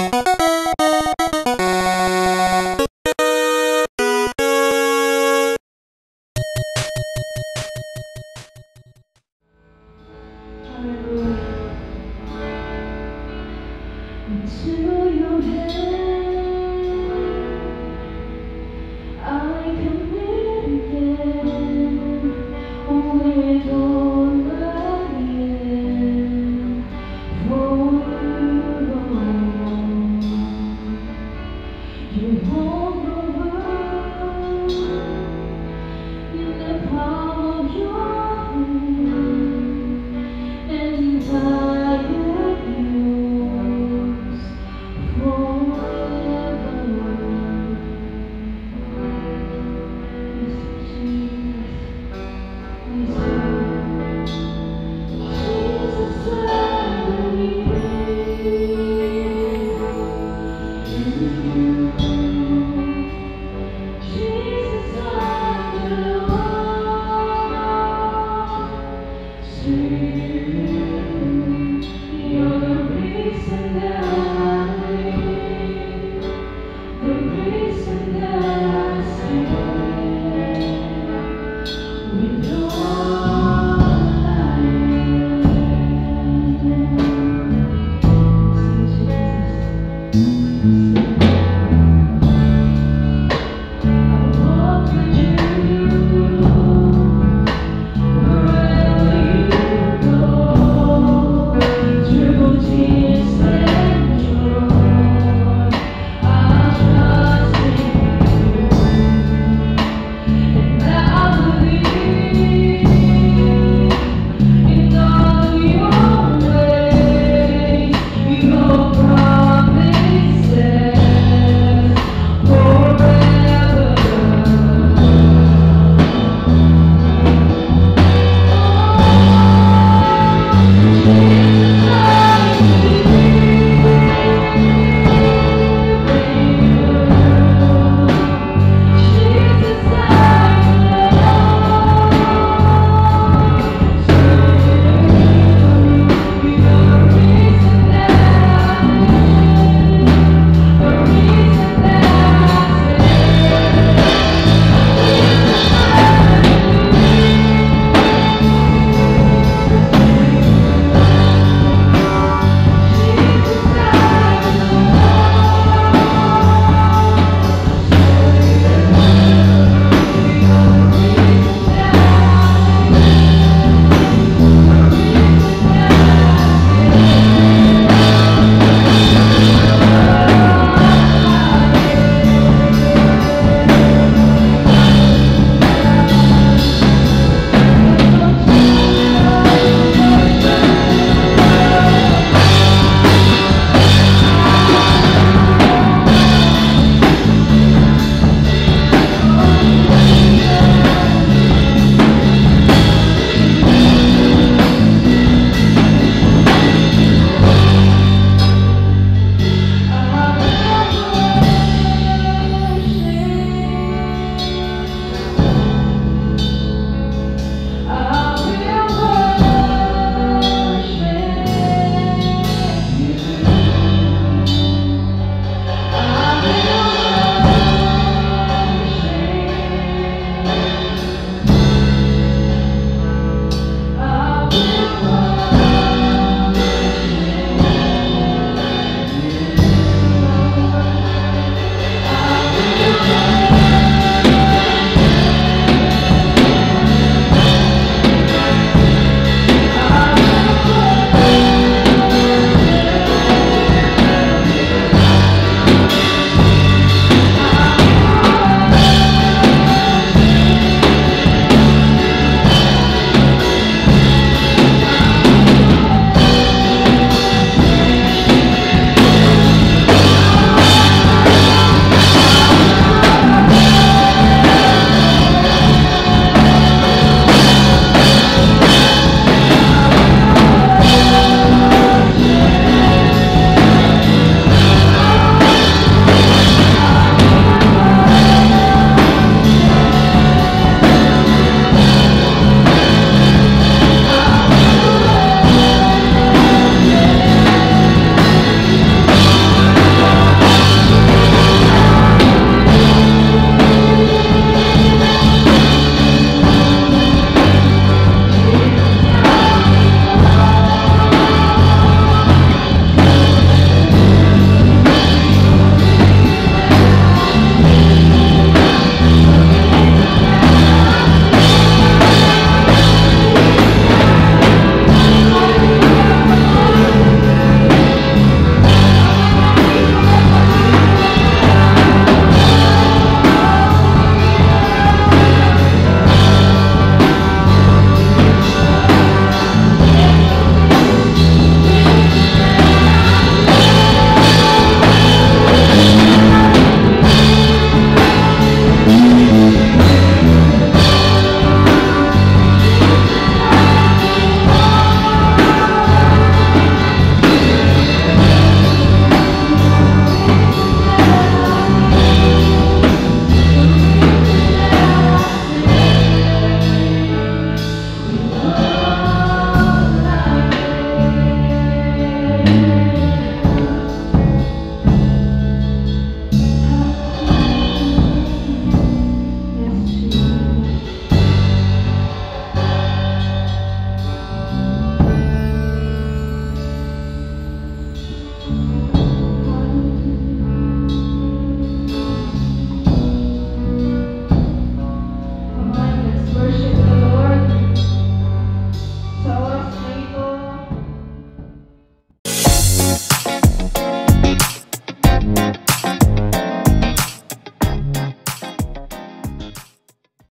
Into your head.